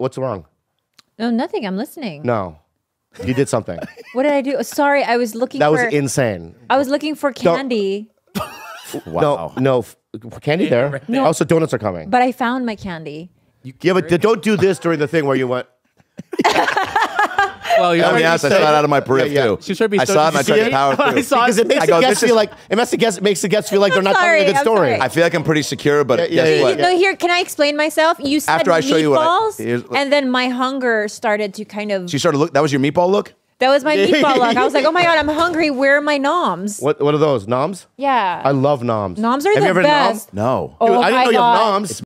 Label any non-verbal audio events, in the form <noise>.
what's wrong? No, nothing. I'm listening. No, you did something. <laughs> What did I do? Oh, sorry, I was looking. For. That for, was insane. I was looking for candy, Wow. <laughs> No, no, f- candy there. <laughs> No. Also, donuts are coming. but I found my candy. yeah, but don't do this during the thing where you went. Well, you're Let me already honest, I saw it out of my peripheral Yeah, yeah. too. She should be I saw it and I did tried to it? power <laughs> I through. saw Because it makes I the guests feel like it makes the guests makes the guests feel like they're not sorry, telling a good I'm story. sorry. I feel like I'm pretty secure, but Yeah, guess yeah, yeah, what? yeah. No, here, can I explain myself? You said After I show meatballs, you what I- and then my hunger started to kind of. She started look. That was your meatball look. that was my meatball look. I was like, oh my god, I'm <laughs> hungry. Where are my noms? What what are those noms? Yeah, I love noms. noms are Have the you ever nom? best. No. Oh Dude, I didn't know you have God. noms.